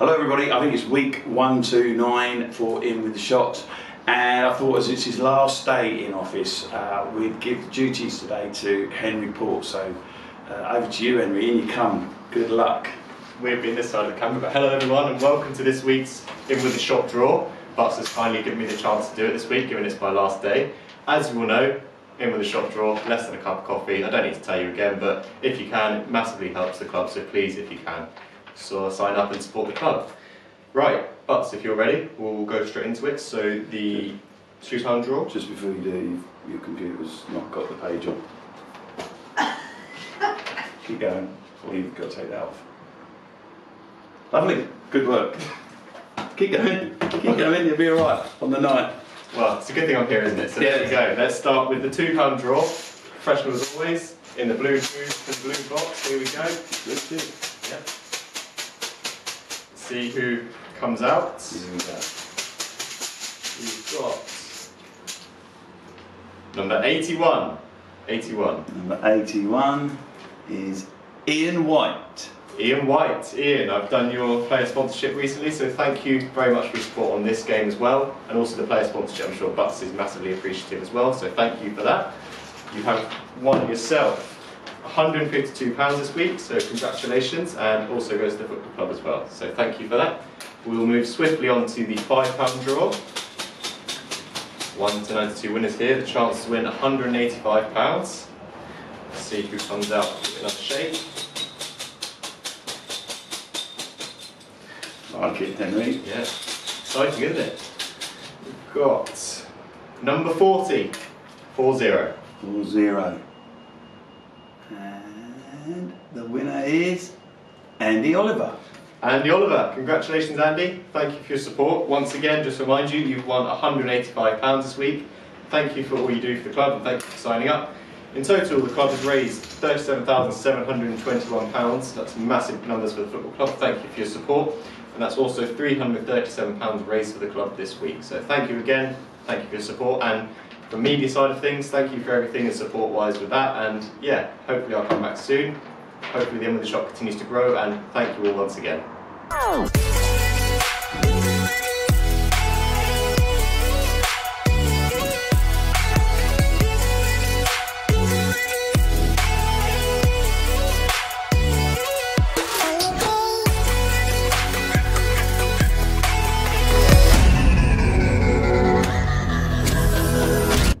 Hello, everybody. I think it's week 129 for In With the Shot. And I thought as it's his last day in office, uh, we'd give the duties today to Henry Port. So uh, over to you, Henry. In you come. Good luck. We've been this side of the camera, but hello everyone and welcome to this week's In With The Shot draw. Butts has kindly given me the chance to do it this week, given it's my last day. As you all know, In With The Shot draw, less than a cup of coffee. I don't need to tell you again, but if you can, it massively helps the club, so please, if you can, so sign up and support the club. Right, Butts, if you're ready, we'll go straight into it. So the two pound draw. Just before you do, your computer's not got the page on. Keep going, or you've got to take that off. Lovely. Good work. Keep going. Keep going. You'll be all right on the night. Well, it's a good thing I'm here, isn't it? So Yeah. there we go. Let's start with the two pound draw. Professional as always, in the blue booth and blue box. Here we go. Let's do it. Yep. See who comes out. We go. We've got number 81. 81. Number 81 is Ian White. Ian White. Ian, I've done your player sponsorship recently, so thank you very much for your support on this game as well, and also the player sponsorship. I'm sure Butts is massively appreciative as well, so thank you for that. You have won yourself £152 this week, so congratulations, and also goes to the football club as well. So thank you for that. We will move swiftly on to the £5 draw. 1 to 92 winners here, the chance to win £185. Let's see who comes out in enough shape. Like it, Henry. Eh? Yeah, exciting, isn't it? We've got number 40, 4 0. 4 0. And the winner is Andy Oliver. Andy Oliver, congratulations, Andy. Thank you for your support. Once again, just remind you, you've won £185 this week. Thank you for all you do for the club and thank you for signing up. In total, the club has raised £37,721. That's massive numbers for the football club. Thank you for your support. And that's also £337 raised for the club this week. So thank you again. Thank you for your support. And the media side of things, thank you for everything and support wise with that. And yeah, hopefully I'll come back soon. Hopefully the In With The Shot continues to grow and thank you all once again. Oh.